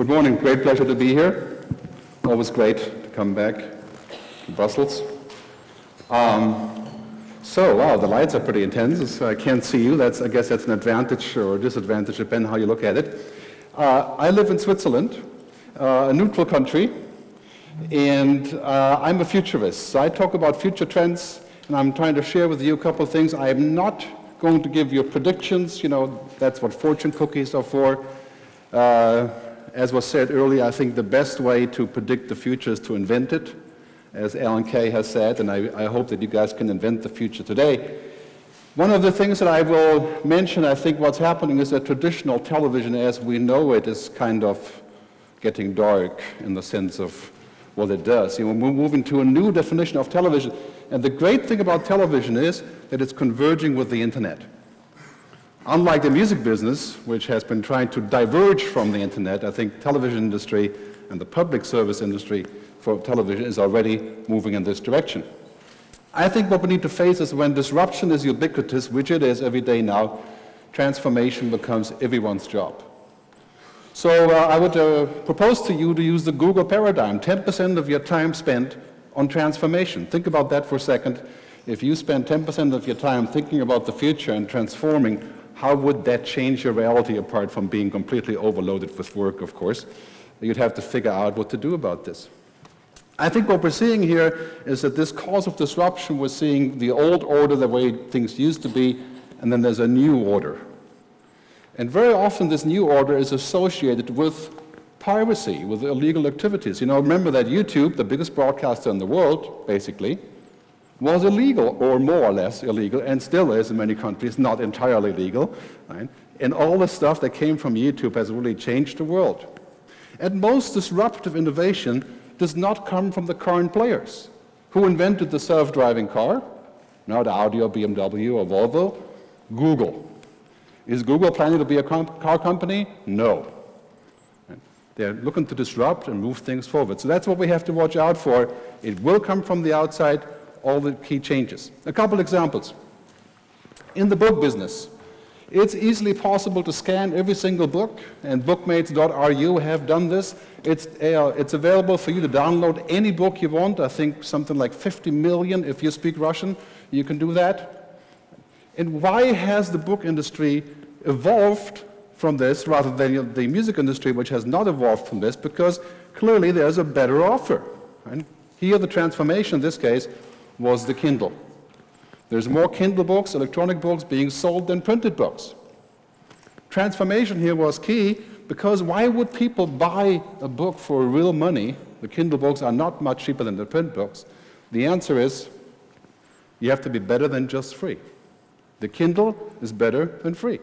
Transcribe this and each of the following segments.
Good morning. Great pleasure to be here. Always great to come back to Brussels. Um, so, wow, the lights are pretty intense. I can't see you. That's, I guess that's an advantage or disadvantage, depending how you look at it. Uh, I live in Switzerland, uh, a neutral country, and uh, I'm a futurist. So I talk about future trends, and I'm trying to share with you a couple of things. I am not going to give you predictions. You know, that's what fortune cookies are for. As was said earlier, I think the best way to predict the future is to invent it, as Alan Kay has said, and I, I hope that you guys can invent the future today. One of the things that I will mention, I think what's happening is that traditional television as we know it is kind of getting dark in the sense of what it does. You know, we're moving to a new definition of television. And the great thing about television is that it's converging with the internet. Unlike the music business, which has been trying to diverge from the internet, I think television industry and the public service industry for television is already moving in this direction. I think what we need to face is when disruption is ubiquitous, which it is every day now, transformation becomes everyone's job. So uh, I would uh, propose to you to use the Google paradigm, 10% of your time spent on transformation. Think about that for a second. If you spend 10% of your time thinking about the future and transforming, how would that change your reality apart from being completely overloaded with work, of course? You'd have to figure out what to do about this. I think what we're seeing here is that this cause of disruption, we're seeing the old order, the way things used to be, and then there's a new order. And very often this new order is associated with piracy, with illegal activities. You know, remember that YouTube, the biggest broadcaster in the world, basically, was illegal, or more or less illegal, and still is in many countries, not entirely legal. Right? And all the stuff that came from YouTube has really changed the world. And most disruptive innovation does not come from the current players. Who invented the self-driving car? Not Audi or BMW or Volvo. Google. Is Google planning to be a car company? No. They're looking to disrupt and move things forward. So that's what we have to watch out for. It will come from the outside, all the key changes. A couple examples. In the book business, it's easily possible to scan every single book, and bookmates.ru have done this. It's, uh, it's available for you to download any book you want. I think something like 50 million if you speak Russian. You can do that. And why has the book industry evolved from this rather than the music industry, which has not evolved from this? Because clearly there's a better offer. Right? Here, the transformation in this case was the Kindle. There's more Kindle books, electronic books being sold than printed books. Transformation here was key because why would people buy a book for real money? The Kindle books are not much cheaper than the print books. The answer is you have to be better than just free. The Kindle is better than free.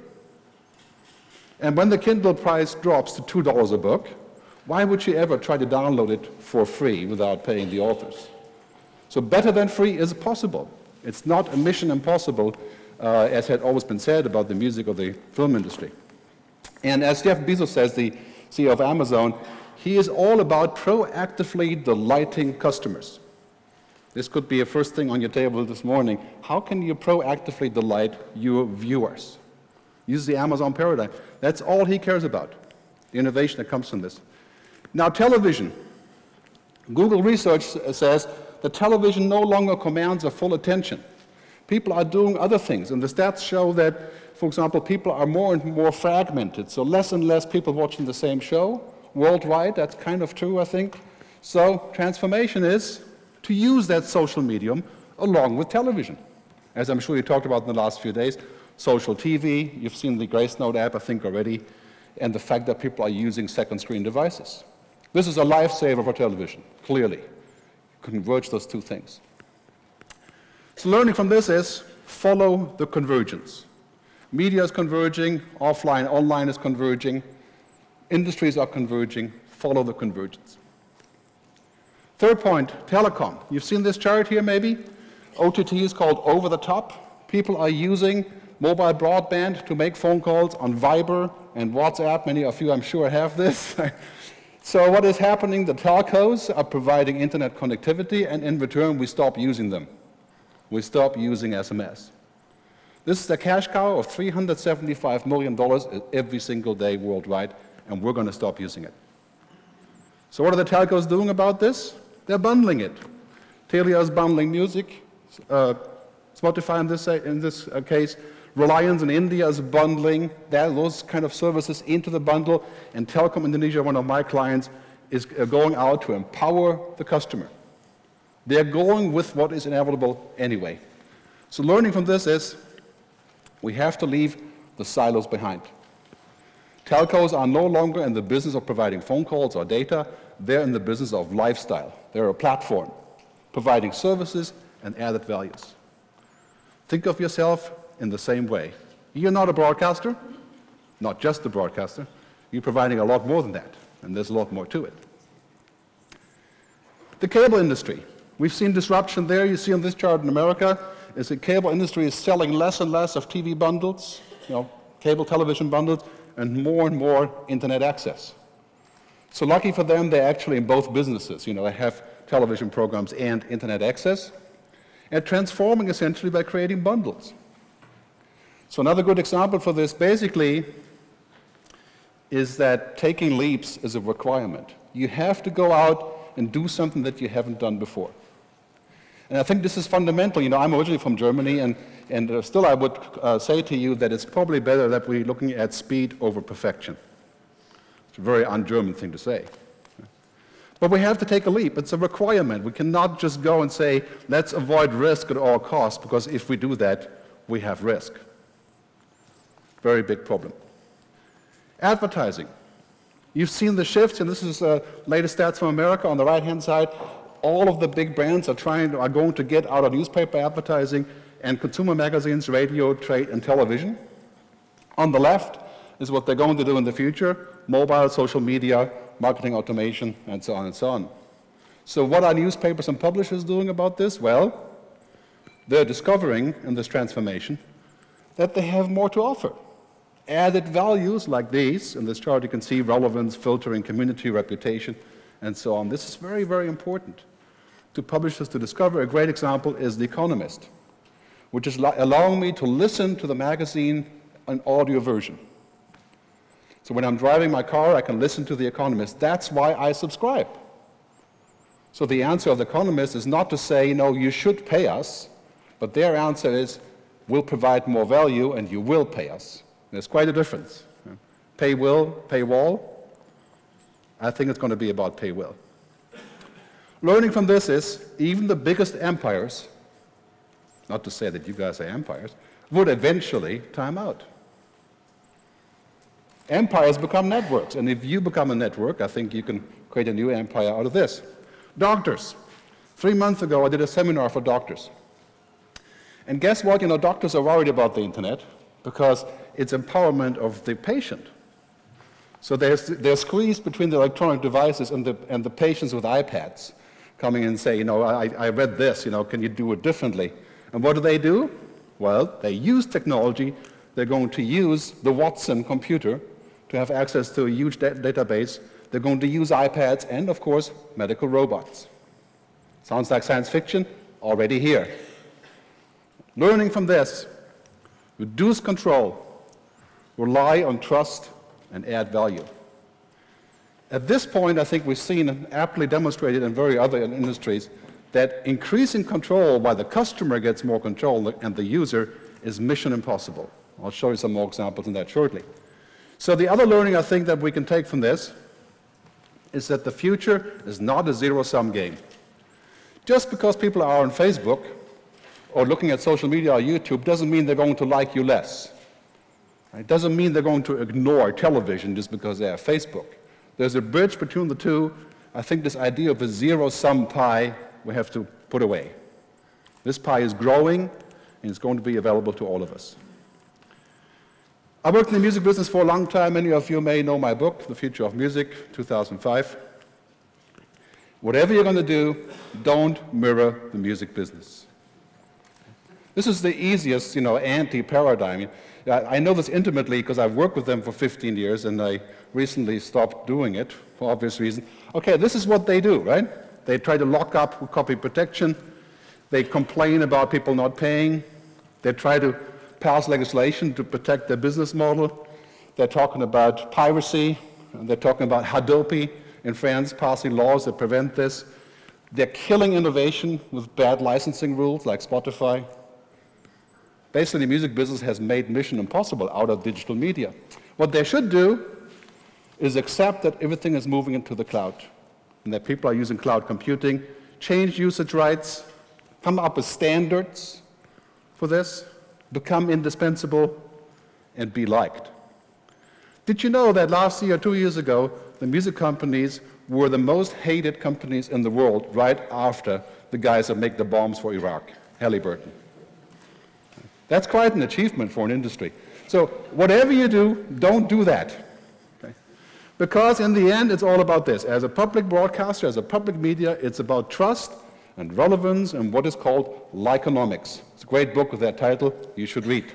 And when the Kindle price drops to $2 a book, why would you ever try to download it for free without paying the authors? So better than free is possible. It's not a mission impossible, uh, as had always been said about the music or the film industry. And as Jeff Bezos says, the CEO of Amazon, he is all about proactively delighting customers. This could be a first thing on your table this morning. How can you proactively delight your viewers? Use the Amazon paradigm. That's all he cares about, the innovation that comes from this. Now, television. Google Research says the television no longer commands a full attention. People are doing other things, and the stats show that, for example, people are more and more fragmented, so less and less people watching the same show worldwide. That's kind of true, I think. So transformation is to use that social medium along with television. As I'm sure you talked about in the last few days, social TV, you've seen the Gracenote app, I think, already, and the fact that people are using second screen devices. This is a lifesaver for television, clearly converge those two things. So learning from this is follow the convergence. Media is converging, offline, online is converging, industries are converging, follow the convergence. Third point, telecom. You've seen this chart here maybe? OTT is called over the top. People are using mobile broadband to make phone calls on Viber and WhatsApp. Many of you, I'm sure, have this. So what is happening? The telcos are providing internet connectivity, and in return, we stop using them. We stop using SMS. This is a cash cow of $375 million every single day worldwide, and we're going to stop using it. So what are the telcos doing about this? They're bundling it. Telia is bundling music, uh, Spotify in this, in this uh, case. Reliance in India is bundling that, those kind of services into the bundle, and Telkom Indonesia, one of my clients, is uh, going out to empower the customer. They're going with what is inevitable anyway. So learning from this is we have to leave the silos behind. Telcos are no longer in the business of providing phone calls or data. They're in the business of lifestyle. They're a platform providing services and added values. Think of yourself in the same way. You're not a broadcaster, not just a broadcaster. You're providing a lot more than that, and there's a lot more to it. The cable industry. We've seen disruption there. You see on this chart in America, is the cable industry is selling less and less of TV bundles, you know, cable television bundles, and more and more internet access. So lucky for them, they're actually in both businesses. You know, they have television programs and internet access, and transforming essentially by creating bundles. So another good example for this basically is that taking leaps is a requirement. You have to go out and do something that you haven't done before. And I think this is fundamental. You know, I'm originally from Germany, and, and uh, still I would uh, say to you that it's probably better that we're looking at speed over perfection. It's a very un-German thing to say. But we have to take a leap. It's a requirement. We cannot just go and say, let's avoid risk at all costs, because if we do that, we have risk. Very big problem. Advertising. You've seen the shift, and this is uh, latest stats from America on the right-hand side all of the big brands are trying are going to get out of newspaper advertising and consumer magazines, radio, trade, and television. On the left is what they're going to do in the future, mobile, social media, marketing automation, and so on and so on. So what are newspapers and publishers doing about this? Well, they're discovering in this transformation that they have more to offer. Added values like these, in this chart you can see relevance, filtering, community, reputation, and so on. This is very, very important to publishers to discover. A great example is The Economist, which is allowing me to listen to the magazine in audio version. So when I'm driving my car, I can listen to The Economist. That's why I subscribe. So the answer of The Economist is not to say, no, you should pay us, but their answer is, we'll provide more value and you will pay us. There's quite a difference. Pay will, pay wall, I think it's going to be about pay well. Learning from this is even the biggest empires, not to say that you guys are empires, would eventually time out. Empires become networks, and if you become a network, I think you can create a new empire out of this. Doctors. Three months ago, I did a seminar for doctors. And guess what? You know, doctors are worried about the internet because it's empowerment of the patient. So they're squeezed between the electronic devices and the, and the patients with iPads coming and say, you know, I, I read this, you know, can you do it differently? And what do they do? Well, they use technology. They're going to use the Watson computer to have access to a huge da database. They're going to use iPads and, of course, medical robots. Sounds like science fiction? Already here. Learning from this, reduce control, rely on trust and add value. At this point, I think we've seen and aptly demonstrated in very other industries that increasing control while the customer gets more control and the user is mission impossible. I'll show you some more examples in that shortly. So the other learning I think that we can take from this is that the future is not a zero-sum game. Just because people are on Facebook or looking at social media or YouTube doesn't mean they're going to like you less. It doesn't mean they're going to ignore television just because they have Facebook. There's a bridge between the two. I think this idea of a zero-sum pie we have to put away. This pie is growing, and it's going to be available to all of us. I worked in the music business for a long time. Many of you may know my book, The Future of Music, 2005. Whatever you're going to do, don't mirror the music business. This is the easiest, you know, anti-paradigm. I know this intimately because I've worked with them for 15 years and I recently stopped doing it for obvious reasons. Okay, this is what they do, right? They try to lock up copy protection. They complain about people not paying. They try to pass legislation to protect their business model. They're talking about piracy. And they're talking about Hadopi in France passing laws that prevent this. They're killing innovation with bad licensing rules like Spotify. Basically, the music business has made mission impossible out of digital media. What they should do is accept that everything is moving into the cloud and that people are using cloud computing, change usage rights, come up with standards for this, become indispensable, and be liked. Did you know that last year, two years ago, the music companies were the most hated companies in the world right after the guys that make the bombs for Iraq, Halliburton? That's quite an achievement for an industry. So whatever you do, don't do that. Okay? Because in the end, it's all about this. As a public broadcaster, as a public media, it's about trust and relevance and what is called likeonomics. It's a great book with that title you should read.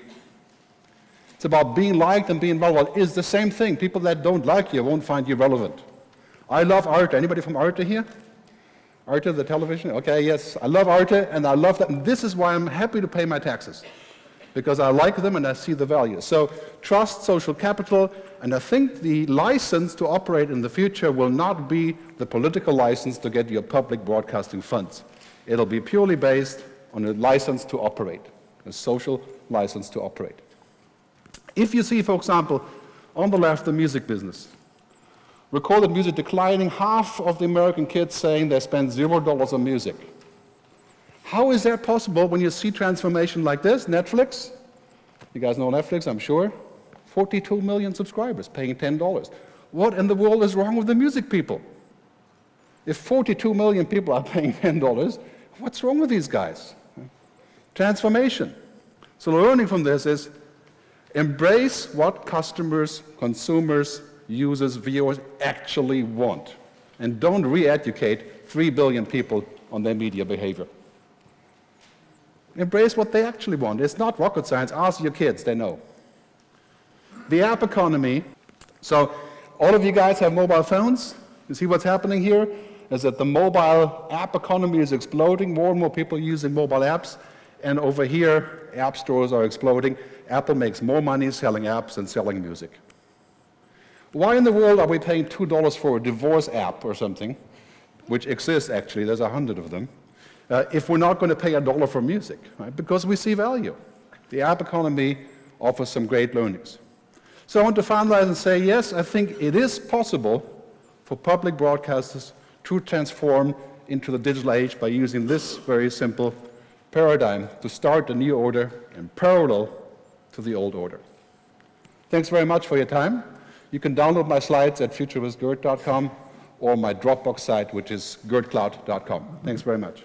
It's about being liked and being relevant. It's the same thing. People that don't like you won't find you relevant. I love Arte. Anybody from Arte here? Arte, the television? Okay, yes. I love Arte, and I love that. And this is why I'm happy to pay my taxes because I like them and I see the value. So trust, social capital, and I think the license to operate in the future will not be the political license to get your public broadcasting funds. It'll be purely based on a license to operate, a social license to operate. If you see, for example, on the left, the music business, recorded music declining, half of the American kids saying they spend zero dollars on music. How is that possible when you see transformation like this? Netflix, you guys know Netflix, I'm sure. 42 million subscribers paying $10. What in the world is wrong with the music people? If 42 million people are paying $10, what's wrong with these guys? Transformation. So learning from this is embrace what customers, consumers, users, viewers actually want. And don't re-educate 3 billion people on their media behavior. Embrace what they actually want. It's not rocket science. Ask your kids, they know. The app economy. So, all of you guys have mobile phones. You see what's happening here? Is that the mobile app economy is exploding. More and more people using mobile apps. And over here, app stores are exploding. Apple makes more money selling apps than selling music. Why in the world are we paying $2 for a divorce app or something, which exists actually, there's a hundred of them, uh, if we're not going to pay a dollar for music, right? because we see value. The app economy offers some great learnings. So I want to finalize and say, yes, I think it is possible for public broadcasters to transform into the digital age by using this very simple paradigm to start a new order in parallel to the old order. Thanks very much for your time. You can download my slides at futuristgerd.com or my Dropbox site, which is gerdcloud.com. Thanks very much.